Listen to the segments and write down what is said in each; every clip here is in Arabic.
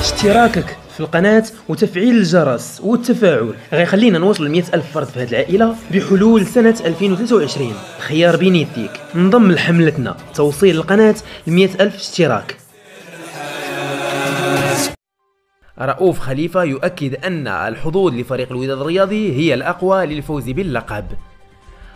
اشتراكك في القناة وتفعيل الجرس والتفاعل. غيخلينا نوصل ل ألف فرد في هذه العائلة بحلول سنة 2023 خيار بين يديك انضم لحملتنا. توصيل القناة ل ألف اشتراك. رؤوف خليفة يؤكد أن الحظوظ لفريق الوداد الرياضي هي الأقوى للفوز باللقب.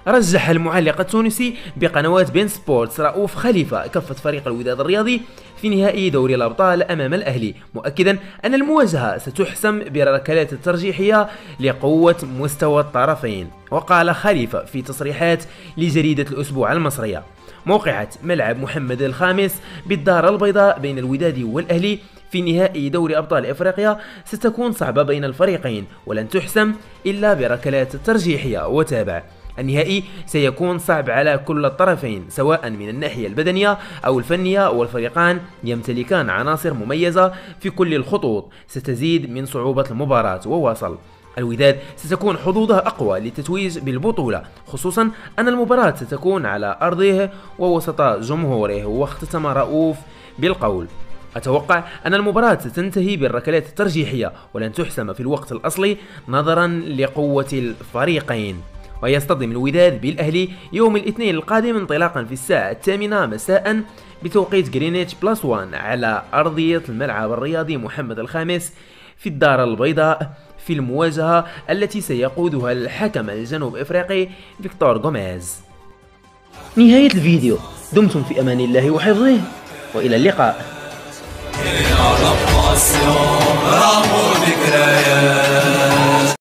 رجح المعلق التونسي بقنوات بين سبورتس رؤوف خليفة كفة فريق الوداد الرياضي في نهائي دوري الأبطال أمام الأهلي مؤكدا أن المواجهة ستحسم بركلات الترجيحية لقوة مستوى الطرفين وقال خليفة في تصريحات لجريدة الأسبوع المصرية. موقعة ملعب محمد الخامس بالدار البيضاء بين الوداد والأهلي في نهائي دوري أبطال إفريقيا ستكون صعبة بين الفريقين ولن تحسم إلا بركلات الترجيحية وتابع النهائي سيكون صعب على كل الطرفين سواء من الناحية البدنية أو الفنية والفريقان يمتلكان عناصر مميزة في كل الخطوط ستزيد من صعوبة المباراة. وواصل. الوداد ستكون حظوظه أقوى للتتويج بالبطولة خصوصا أن المباراة ستكون على أرضه ووسط جمهوره واختتم رؤوف بالقول. أتوقع أن المباراة ستنتهي بالركلات الترجيحية ولن تحسم في الوقت الأصلي نظرا لقوة الفريقين. ويصطدم الوداد بالأهلي يوم الاثنين القادم انطلاقا في الساعة الثامنة مساء بتوقيت جرينيتش plus one على أرضية الملعب الرياضي محمد الخامس في الدار البيضاء. في المواجهة التي سيقودها الحكم الجنوب إفريقي فيكتور غوميز. نهاية الفيديو. دمتم في أمان الله وحفظه. وإلى اللقاء.